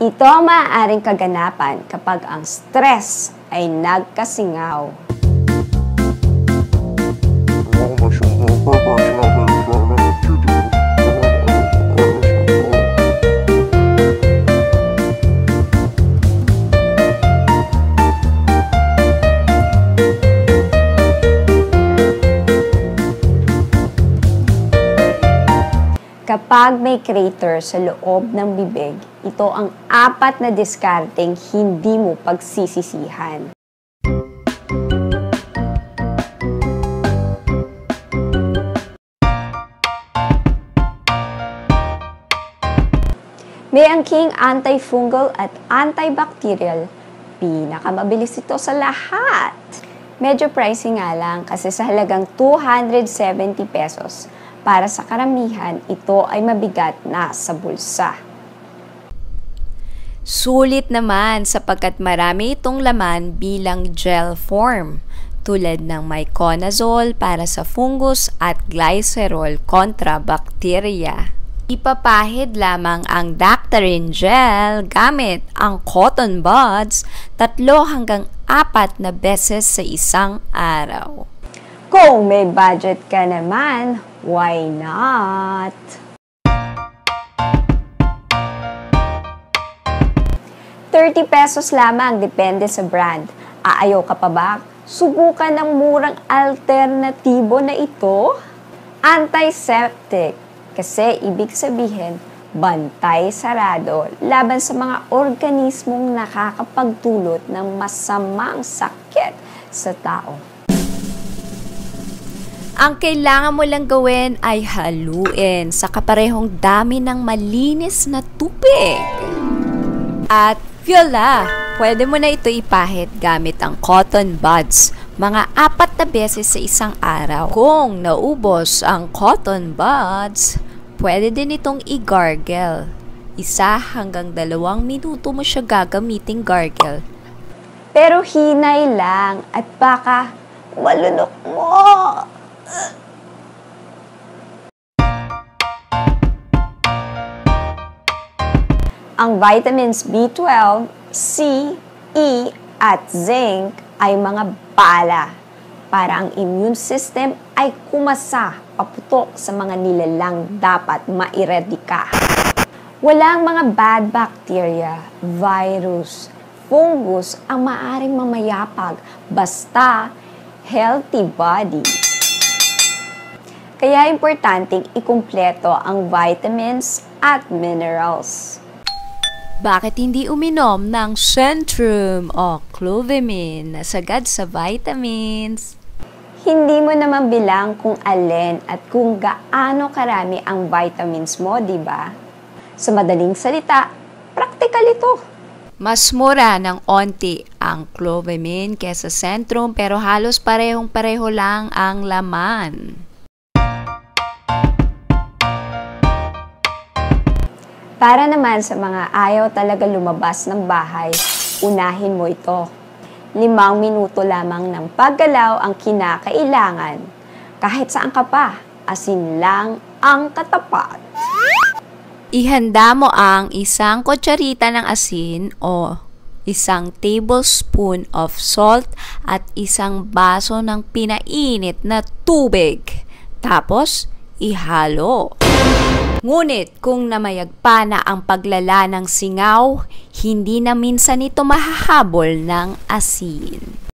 Ito ang maaaring kaganapan kapag ang stress ay nagkasingaw. Kapag may crater sa loob ng bibig, ito ang apat na diskarteng hindi mo pagsisisihan. May angking antifungal at antibacterial. Pinakamabilis ito sa lahat. Medyo pricey nga lang kasi sa halagang 270 pesos. Para sa karamihan, ito ay mabigat na sa bulsa. Sulit naman sapagkat marami itong laman bilang gel form tulad ng myconazole para sa fungus at glycerol kontra bakterya. Ipapahid lamang ang Dactarin gel gamit ang cotton buds tatlo hanggang apat na beses sa isang araw. Kung may budget ka naman, why not? Thirty pesos lamang, depende sa brand. Aayaw ka pa ba? Subukan ng murang alternatibo na ito. Antiseptic kasi ibig sabihin, bantay sarado laban sa mga organismong nakakapagdulot ng masamang sakit sa tao. Ang kailangan mo lang gawin ay haluin sa kaparehong dami ng malinis na tubig. At viola, pwede mo na ito ipahid gamit ang cotton buds mga apat na beses sa isang araw. Kung naubos ang cotton buds, pwede din itong i-gargle. Isa hanggang dalawang minuto mo siya gagamiting gargle. Pero hinay lang at baka malunok mo. Ang vitamins B12, C, E, at zinc ay mga bala para ang immune system ay kumasa paputok sa mga nilalang dapat mairedika. Walang mga bad bacteria, virus, fungus ang maaring mamayapag basta healthy body. Kaya importanteng ikumpleto ang vitamins at minerals. Bakit hindi uminom ng Centrum o Clovemin na sagad sa vitamins? Hindi mo naman bilang kung alin at kung gaano karami ang vitamins mo, di ba? Sa madaling salita, praktikal ito. Mas mura ng onti ang Clovemin kesa Centrum pero halos parehong-pareho lang ang laman. Para naman sa mga ayaw talaga lumabas ng bahay, unahin mo ito. Limang minuto lamang ng paggalaw ang kinakailangan. Kahit saan ka pa, asin lang ang katapat. Ihanda mo ang isang kutsarita ng asin o isang tablespoon of salt at isang baso ng pinainit na tubig. Tapos, ihalo. Ngunit kung namayagpa na ang paglala ng singaw, hindi na minsan ito mahahabol ng asin.